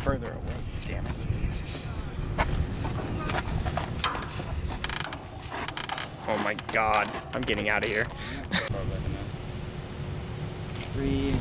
further away. Damn it. Oh my god, I'm getting out of here. Three.